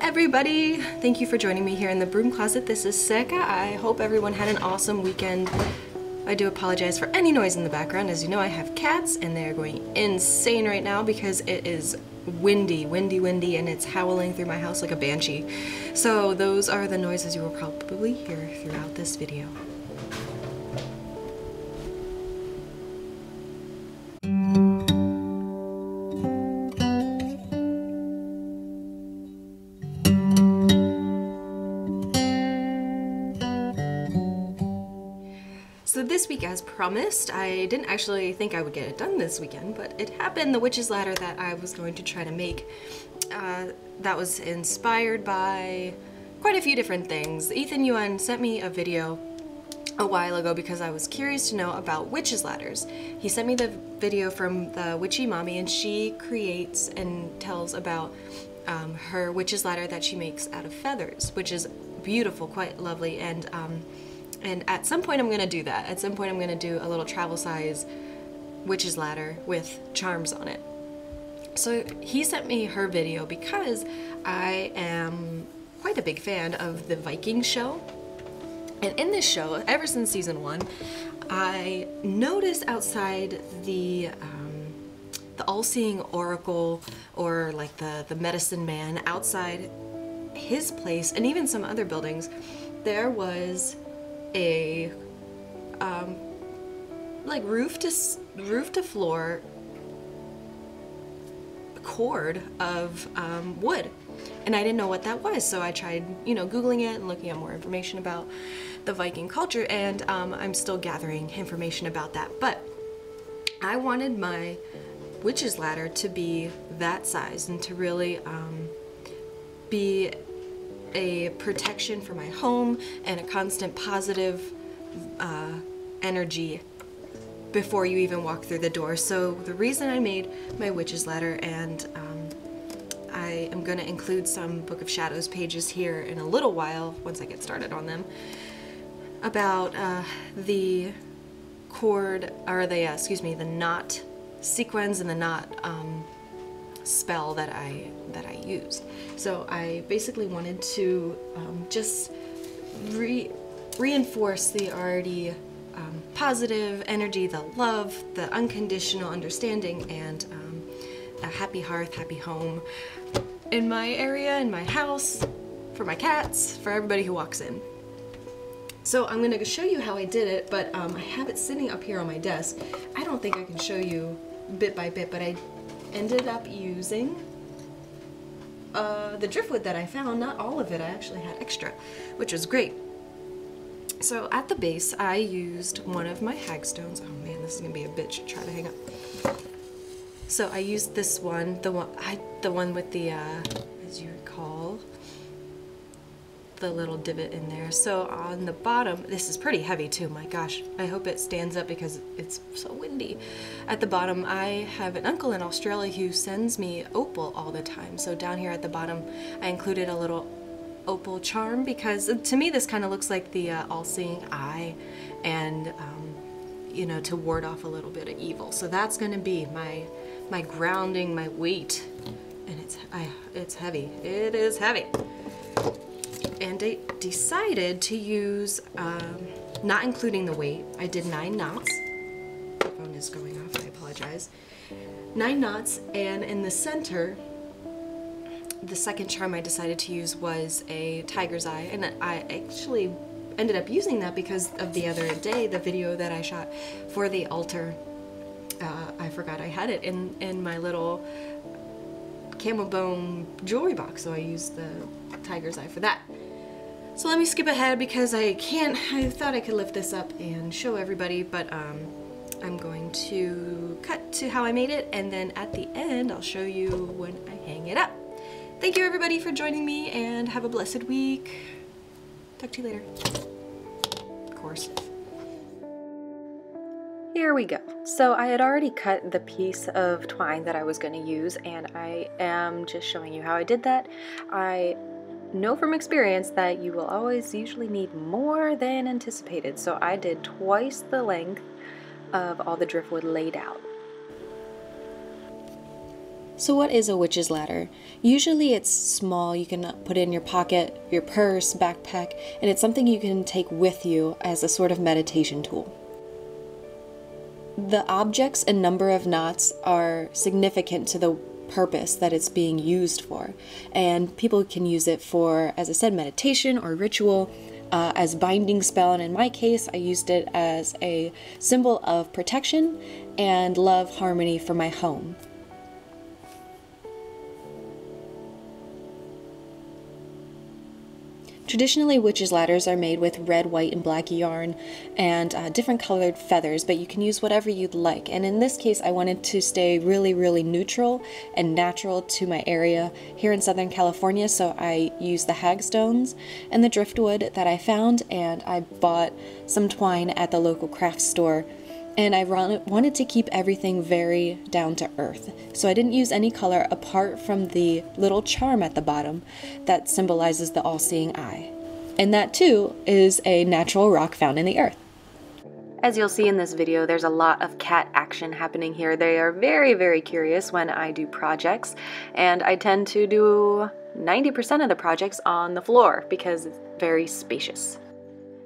everybody! Thank you for joining me here in the broom closet. This is Seka. I hope everyone had an awesome weekend. I do apologize for any noise in the background. As you know, I have cats and they're going insane right now because it is windy, windy, windy, and it's howling through my house like a banshee. So those are the noises you will probably hear throughout this video. Promised, I didn't actually think I would get it done this weekend, but it happened. The Witch's Ladder that I was going to try to make, uh, that was inspired by quite a few different things. Ethan Yuan sent me a video a while ago because I was curious to know about witches ladders. He sent me the video from the Witchy Mommy and she creates and tells about um, her witch's ladder that she makes out of feathers, which is beautiful, quite lovely, and um, and at some point I'm gonna do that. At some point I'm gonna do a little travel size witch's ladder with charms on it. So he sent me her video because I am quite a big fan of the Viking show. And in this show, ever since season one, I noticed outside the um, the all-seeing oracle or like the, the medicine man outside his place and even some other buildings, there was a um, like roof to roof to floor cord of um, wood. And I didn't know what that was so I tried you know googling it and looking at more information about the Viking culture and um, I'm still gathering information about that. But I wanted my witch's ladder to be that size and to really um, be a protection for my home and a constant positive uh, energy before you even walk through the door. So the reason I made my witch's ladder and um, I am going to include some Book of Shadows pages here in a little while once I get started on them about uh, the cord, or the, uh, excuse me, the knot sequence and the knot um, spell that I that I used. So I basically wanted to um, just re reinforce the already um, positive energy, the love, the unconditional understanding, and um, a happy hearth, happy home in my area, in my house, for my cats, for everybody who walks in. So I'm going to show you how I did it, but um, I have it sitting up here on my desk. I don't think I can show you bit by bit, but I ended up using uh, the driftwood that I found. Not all of it, I actually had extra, which was great. So at the base, I used one of my hagstones. Oh man, this is gonna be a bitch to try to hang up. So I used this one, the one, I, the one with the, uh, as you recall, the little divot in there. So on the bottom, this is pretty heavy too, my gosh. I hope it stands up because it's so windy. At the bottom, I have an uncle in Australia who sends me opal all the time. So down here at the bottom, I included a little opal charm because to me this kind of looks like the uh, all-seeing eye and um, you know to ward off a little bit of evil. So that's going to be my my grounding, my weight, and it's I, it's heavy. It is heavy I decided to use, um, not including the weight, I did nine knots. My phone is going off, I apologize. Nine knots, and in the center, the second charm I decided to use was a tiger's eye, and I actually ended up using that because of the other day, the video that I shot for the altar. Uh, I forgot I had it in, in my little camel bone jewelry box, so I used the tiger's eye for that. So let me skip ahead because I can't, I thought I could lift this up and show everybody, but um, I'm going to cut to how I made it and then at the end I'll show you when I hang it up. Thank you everybody for joining me and have a blessed week. Talk to you later. Of course. Here we go. So I had already cut the piece of twine that I was going to use and I am just showing you how I did that. I know from experience that you will always usually need more than anticipated, so I did twice the length of all the driftwood laid out. So, what is a witch's ladder? Usually it's small, you can put it in your pocket, your purse, backpack, and it's something you can take with you as a sort of meditation tool. The objects and number of knots are significant to the purpose that it's being used for, and people can use it for, as I said, meditation or ritual. Uh, as binding spell, and in my case, I used it as a symbol of protection and love harmony for my home. Traditionally, witches' ladders are made with red, white, and black yarn and uh, different colored feathers, but you can use whatever you'd like. And in this case, I wanted to stay really, really neutral and natural to my area here in Southern California, so I used the hagstones and the driftwood that I found, and I bought some twine at the local craft store and I wanted to keep everything very down to earth. So I didn't use any color apart from the little charm at the bottom that symbolizes the all seeing eye. And that too is a natural rock found in the earth. As you'll see in this video, there's a lot of cat action happening here. They are very, very curious when I do projects, and I tend to do 90% of the projects on the floor because it's very spacious.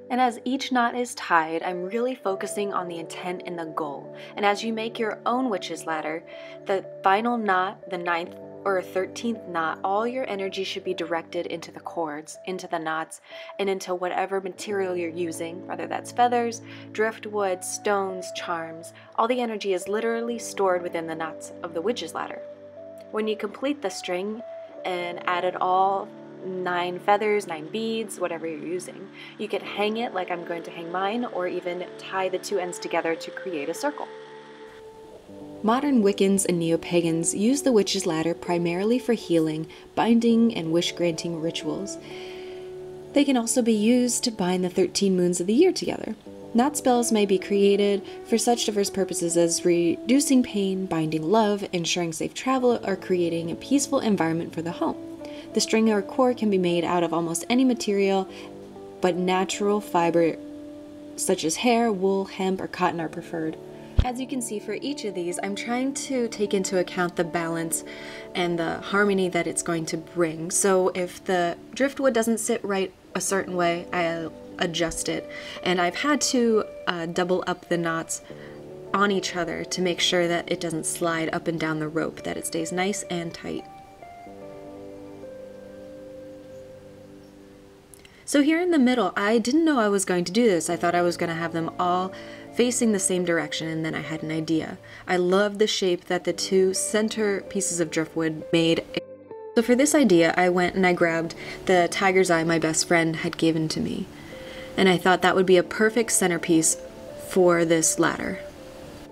And as each knot is tied, I'm really focusing on the intent and the goal. And as you make your own witch's ladder, the final knot, the ninth or 13th knot, all your energy should be directed into the cords, into the knots, and into whatever material you're using, whether that's feathers, driftwood, stones, charms. All the energy is literally stored within the knots of the witch's ladder. When you complete the string and add it all nine feathers, nine beads, whatever you're using. You could hang it like I'm going to hang mine, or even tie the two ends together to create a circle. Modern Wiccans and neo pagans use the witch's ladder primarily for healing, binding, and wish granting rituals. They can also be used to bind the 13 moons of the year together. Knot spells may be created for such diverse purposes as reducing pain, binding love, ensuring safe travel, or creating a peaceful environment for the home. The string or core can be made out of almost any material, but natural fiber such as hair, wool, hemp, or cotton are preferred. As you can see for each of these, I'm trying to take into account the balance and the harmony that it's going to bring. So if the driftwood doesn't sit right a certain way, I'll adjust it. And I've had to uh, double up the knots on each other to make sure that it doesn't slide up and down the rope, that it stays nice and tight. So here in the middle, I didn't know I was going to do this. I thought I was going to have them all facing the same direction and then I had an idea. I love the shape that the two center pieces of driftwood made. So for this idea, I went and I grabbed the tiger's eye my best friend had given to me. And I thought that would be a perfect centerpiece for this ladder.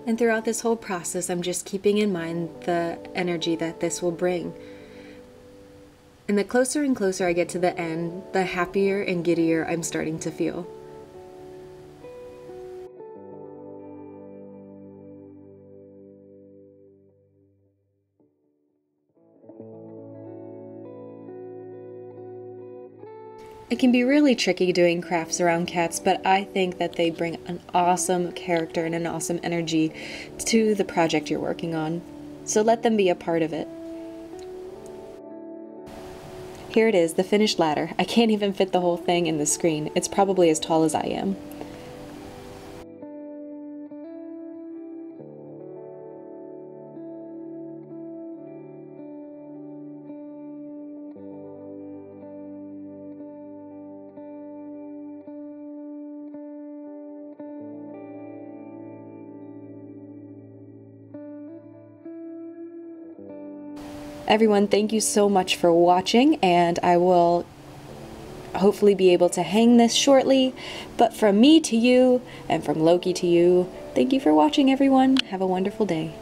And throughout this whole process, I'm just keeping in mind the energy that this will bring. And the closer and closer I get to the end, the happier and giddier I'm starting to feel. It can be really tricky doing crafts around cats, but I think that they bring an awesome character and an awesome energy to the project you're working on. So let them be a part of it. Here it is, the finished ladder. I can't even fit the whole thing in the screen. It's probably as tall as I am. Everyone, thank you so much for watching, and I will hopefully be able to hang this shortly. But from me to you, and from Loki to you, thank you for watching, everyone. Have a wonderful day.